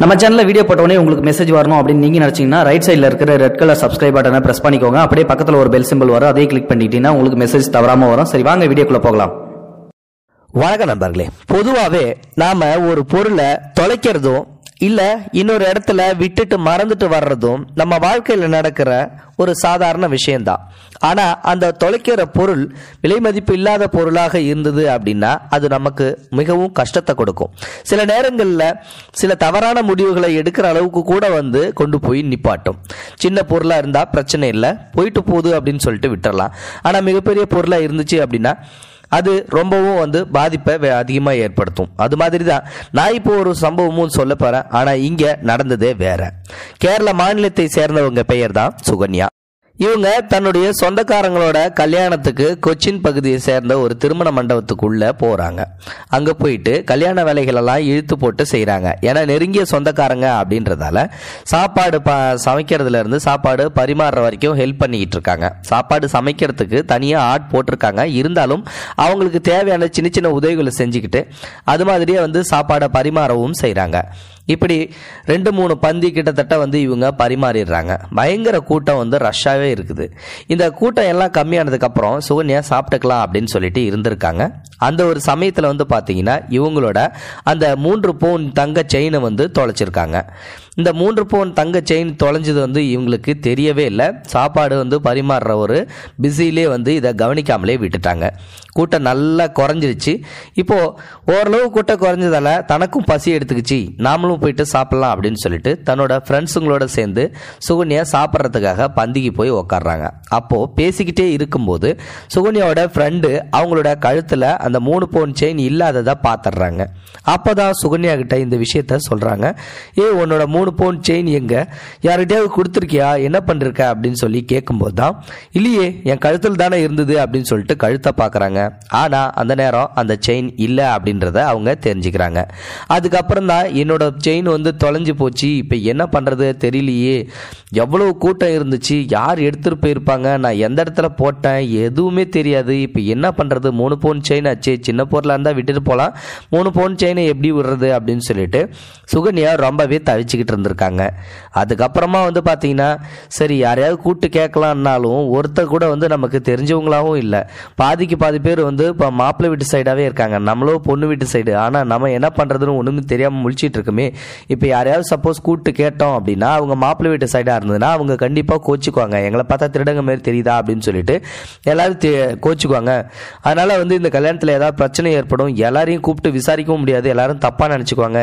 நம்ம சேனலில் வீடியோ போட்டோடனே உங்களுக்கு மெசேஜ் வரணும் அப்படின்னு நீங்கள் நினச்சிங்கன்னா ரைட் சைடில் இருக்கிற ரெட் கலர் சப்ஸ்கிரைப் பட்டனை ப்ரெஸ் பண்ணிக்கோங்க. அப்படியே பக்கத்தில் ஒரு பெல் சிம்பிள் வரும். அதே கிளிக் பண்ணிட்டீங்கன்னா உங்களுக்கு மெசேஜ் தவறாமல் வரும். சரி வாங்க வீடியோக்குள்ளே போகலாம். வணக்கம் நண்பர்களே. பொதுவாகவே நாம ஒரு பொருளை தொலைக்கிறதும் இல்ல இன்னொரு இடத்துல விட்டுட்டு மறந்துட்டு வர்றதும் நம்ம வாழ்க்கையில நடக்கிற ஒரு சாதாரண விஷயம்தான். ஆனா அந்த தொலைக்கிற பொருள் விலை மதிப்பு இல்லாத பொருளாக இருந்தது அப்படின்னா அது நமக்கு மிகவும் கஷ்டத்தை கொடுக்கும். சில நேரங்களில் சில தவறான முடிவுகளை எடுக்கிற அளவுக்கு கூட வந்து கொண்டு போய் நிப்பாட்டும். சின்ன பொருளா இருந்தா பிரச்சனை இல்லை போயிட்டு போகுது அப்படின்னு சொல்லிட்டு விட்டுறலாம். ஆனா மிகப்பெரிய பொருளா இருந்துச்சு அப்படின்னா அது ரொம்பவும் வந்து பாதிப்பை அதிகமாக ஏற்படுத்தும். அது மாதிரி தான் நான் இப்போ ஒரு சம்பவமும் சொல்ல போகிறேன் ஆனால் இங்கே நடந்ததே வேற. கேரள மாநிலத்தை சேர்ந்தவங்க பெயர் தான் சுகன்யா. இவங்க தன்னுடைய சொந்தக்காரங்களோட கல்யாணத்துக்கு கொச்சின் பகுதியை சேர்ந்த ஒரு திருமண மண்டபத்துக்குள்ள போறாங்க. அங்க போயிட்டு கல்யாண வேலைகளெல்லாம் இழுத்து போட்டு செய்கிறாங்க ஏன்னா நெருங்கிய சொந்தக்காரங்க அப்படின்றதால சாப்பாடு ப சமைக்கிறதுல இருந்து சாப்பாடு பரிமாறுற வரைக்கும் ஹெல்ப் பண்ணிக்கிட்டு இருக்காங்க. சாப்பாடு சமைக்கிறதுக்கு தனியாக ஆட் போட்டிருக்காங்க. இருந்தாலும் அவங்களுக்கு தேவையான சின்ன சின்ன உதவிகளை செஞ்சுக்கிட்டு அது மாதிரியே வந்து சாப்பாடை பரிமாறவும் செய்கிறாங்க இப்படி ரெண்டு மூணு பந்தி கிட்டத்தட்ட வந்து இவங்க பரிமாறிடுறாங்க. பயங்கர கூட்டம் வந்து ரஷ்ஷாகவே இருக்குது. இந்த கூட்டம் எல்லாம் கம்மியானதுக்கப்புறம் சுகன்யா சாப்பிட்டுக்கலாம் அப்படின்னு சொல்லிட்டு இருந்திருக்காங்க. அந்த ஒரு சமயத்தில் வந்து பார்த்தீங்கன்னா இவங்களோட அந்த மூன்று பவுன் தங்க செயினை வந்து தொலைச்சிருக்காங்க. இந்த மூன்று பவுன் தங்க செயின் தொலைஞ்சது வந்து இவங்களுக்கு தெரியவே இல்லை. சாப்பாடு வந்து பரிமாறுற ஒரு பிஸிலே வந்து இதை கவனிக்காமலே விட்டுட்டாங்க. கூட்டம் நல்லா குறைஞ்சிருச்சு. இப்போது ஓரளவு கூட்டம் குறைஞ்சதால தனக்கும் பசி எடுத்துக்கிச்சு. நாமளும் போயிட்டு சாப்பிட்லாம் அப்படின்னு சொல்லிட்டு தன்னோட ஃப்ரெண்ட்ஸுங்களோட சேர்ந்து சுகன்யா சாப்பிட்றதுக்காக பந்திக்கு போய் உக்காடுறாங்க அப்போது பேசிக்கிட்டே இருக்கும்போது சுகன்யாவோட ஃப்ரெண்டு அவங்களோட கழுத்தில் அந்த மூணு பவுன் செயின் இல்லாததை பார்த்துடுறாங்க அப்பதான் சுகன்யா கிட்ட இந்த விஷயத்த சொல்கிறாங்க ஏ உன்னோட மூணு மூணு பவுன் செயின் எங்க? யார்கிட்டயாவது கொடுத்துருக்கியா? என்ன பண்ணிருக்க அப்படின்னு சொல்லி கேட்கும்போது தான் இல்லையே என் கழுத்தில் தானே இருந்தது? அப்படின்னு சொல்லிட்டு கழுத்தை பார்க்குறாங்க ஆனால் அந்த நேரம் அந்த செயின் இல்லை அப்படின்றத அவங்க தெரிஞ்சுக்கிறாங்க. அதுக்கப்புறம் தான் என்னோட செயின் வந்து தொலைஞ்சு போச்சு. இப்போ என்ன பண்ணுறது தெரியலையே. எவ்வளவு கூட்டம் இருந்துச்சு. யார் எடுத்துகிட்டு போயிருப்பாங்க? நான் எந்த இடத்துல போட்டேன்? எதுவுமே தெரியாது. இப்போ என்ன பண்ணுறது மூணு பவுன் செயின் ஆச்சு. சின்ன பொருளாக இருந்தால் விட்டுட்டு போகலாம் மூணு பவுன் செயினை எப்படி விடுறது? அப்படின்னு சொல்லிட்டு சுகன்யா ரொம்பவே தவிச்சுக்கிட்டு இருந்திருக்காங்க. அதுக்கப்புறமா வந்து பார்த்தீங்கன்னா சரி யாரையாவது கூப்பிட்டு கேட்கலான்னாலும் ஒருத்தர் கூட வந்து நமக்கு தெரிஞ்சவங்களாகவும் இல்லை. பாதிக்கு பாதி பேர் வந்து இப்போ மாப்பிள்ளை வீட்டு சைடாகவே இருக்காங்க. நம்மளும் பொண்ணு வீட்டு சைடு. ஆனால் நம்ம என்ன பண்ணுறதுன்னு ஒன்றுமே தெரியாமல் முழிச்சிட்டு இருக்குமே. இப்போ யாரையாவது சப்போஸ் கூப்பிட்டு கேட்டோம் அப்படின்னா அவங்க மாப்பிள்ளை வீட்டு சைடாக இருந்ததுன்னா அவங்க கண்டிப்பாக கோச்சிக்குவாங்க. எங்களை பார்த்தா திருடங்க மாதிரி தெரியுதா அப்படின்னு சொல்லிட்டு எல்லாரும் கோச்சிக்குவாங்க. அதனால் வந்து இந்த கல்யாணத்தில் ஏதாவது பிரச்சனை ஏற்படும் எல்லாரையும் கூப்பிட்டு விசாரிக்கவும் முடியாது. எல்லாரும் தப்பாக நினச்சிக்குவாங்க.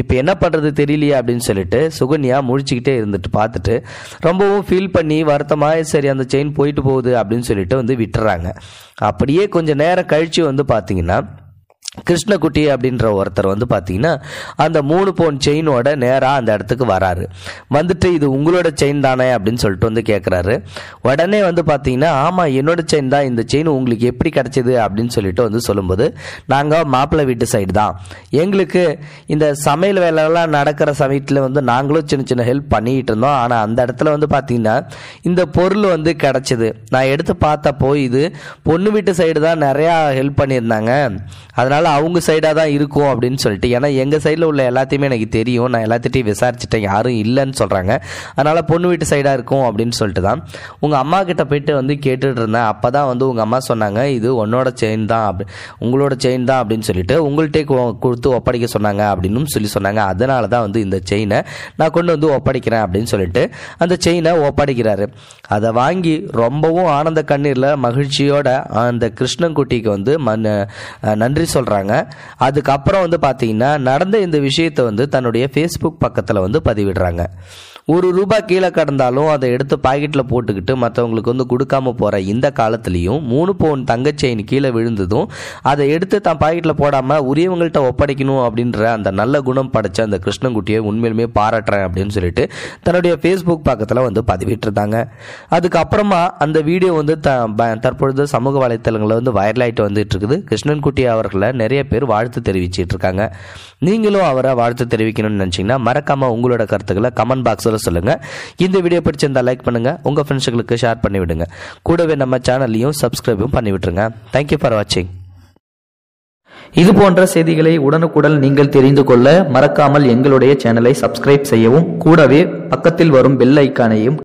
இப்போ என்ன பண்ணுறது தெரியலையே அப்படின்னு சொல்லிட்டு சுகன்யா முழிச்சுக்கிட்டே இருந்துட்டு பார்த்துட்டு ரொம்பவும் ஃபீல் பண்ணி வருத்தமாக சரி அந்த செயின் போயிட்டு போகுது அப்படின்னு சொல்லிட்டு வந்து விட்டுறாங்க. அப்படியே கொஞ்சம் நேரம் கழிச்சு வந்து பார்த்தீங்கன்னா கிருஷ்ணகுட்டி அப்படின்ற ஒருத்தர் வந்து பார்த்தீங்கன்னா அந்த மூணு பவுன் செயினோட நேராக அந்த இடத்துக்கு வராரு. வந்துட்டு இது உங்களோட செயின் தானே அப்படின்னு சொல்லிட்டு வந்து கேட்குறாரு உடனே வந்து பார்த்தீங்கன்னா ஆமாம் என்னோட செயின் தான் இந்த செயின் உங்களுக்கு எப்படி கிடச்சிது அப்படின்னு சொல்லிட்டு வந்து சொல்லும்போது நாங்கள் மாப்பிள்ளை வீட்டு சைடு தான். எங்களுக்கு இந்த சமையல் வேலைலாம் நடக்கிற சமயத்தில் வந்து நாங்களும் சின்ன சின்ன ஹெல்ப் பண்ணிக்கிட்டு இருந்தோம். ஆனால் அந்த இடத்துல வந்து பார்த்தீங்கன்னா இந்த பொருள் வந்து கிடச்சிது. நான் எடுத்து பார்த்தப்போ இது பொண்ணு வீட்டு சைடு தான் நிறையா ஹெல்ப் பண்ணியிருந்தாங்க. அதனால் அவங்க சைடாக தான் இருக்கும் அப்படின்னு சொல்லிட்டு. ஏன்னா எங்கள் சைடில் உள்ள எல்லாத்தையுமே எனக்கு தெரியும். நான் எல்லாத்திட்டையும் விசாரிச்சிட்டேன். யாரும் இல்லைன்னு சொல்கிறாங்க அதனால் பொண்ணு வீட்டு சைடாக இருக்கும் அப்படின்னு சொல்லிட்டு தான். உங்கள் அம்மா கிட்ட போயிட்டு வந்து கேட்டுட்டு இருந்தேன். அப்போ தான் வந்து உங்கள் அம்மா சொன்னாங்க இது உன்னோட செயின் தான் அப்படி உங்களோட செயின் தான் அப்படின்னு சொல்லிட்டு உங்கள்கிட்டே கொடுத்து ஒப்படைக்க சொன்னாங்க அப்படின்னு சொல்லி சொன்னாங்க. அதனால தான் வந்து இந்த செயினை நான் கொண்டு வந்து ஒப்படைக்கிறேன் அப்படின்னு சொல்லிட்டு அந்த செயினை ஒப்படைக்கிறாரு. அதை வாங்கி ரொம்பவும் ஆனந்த கண்ணீரில் மகிழ்ச்சியோட அந்த கிருஷ்ணன்குட்டிக்கு வந்து மண் நன்றி சொல்கிறாங்க அதுக்கப்புறம் வந்து பார்த்தீங்கன்னா நடந்த இந்த விஷயத்தை வந்து தன்னுடைய ஃபேஸ்புக் பக்கத்தில் வந்து பதிவிடுறாங்க. ஒரு ரூபாய் கீழே கடந்தாலும் அதை எடுத்து பாக்கெட்டில் போட்டுக்கிட்டு மற்றவங்களுக்கு வந்து கொடுக்காம போகிற இந்த காலத்துலேயும் மூணு பவுன் தங்கச்செயின் கீழே விழுந்ததும் அதை எடுத்து தான் பாக்கெட்டில் போடாமல் உரியவங்கள்ட்ட ஒப்படைக்கணும் அப்படின்ற அந்த நல்ல குணம் படைச்ச அந்த கிருஷ்ணன்குட்டியை உண்மையிலுமே பாராட்டுறேன் அப்படின்னு சொல்லிட்டு தன்னுடைய ஃபேஸ்புக் பக்கத்தில் வந்து பதிவிட்டிருந்தாங்க. அதுக்கப்புறமா அந்த வீடியோ வந்து த தற்பொழுது சமூக வலைத்தளங்களில் வந்து வைரலாகிட்டு வந்துட்டு இருக்குது. கிருஷ்ணன்குட்டி அவர்களை நிறைய பேர் வாழ்த்து தெரிவிச்சிட்டு இருக்காங்க நீங்களும் அவரை வாழ்த்து தெரிவிக்கணும்னு நினச்சிங்கன்னா மறக்காமல் உங்களோட கருத்துக்களை கமெண்ட் பாக்ஸில் சொல்லுங்க. இந்த வீடியோ பிடிச்சிருந்தா லைக் பண்ணுங்கள் உங்க ஃப்ரெண்ட்ஸுகளுக்கு ஷேர் பண்ணி விடுங்க. கூடவே நம்ம சேனல்லையும் சப்ஸ்கிரைபும் பண்ணி விட்டுருங்க. தேங்க்யூ ஃபார் வாட்சிங் இது போன்ற செய்திகளை உடனுக்குடன் நீங்கள் தெரிந்து கொள்ள மறக்காமல் எங்களுடைய சேனலை சப்ஸ்கிரைப் செய்யவும் கூடவே பக்கத்தில் வரும் பெல் ஐக்கானையும்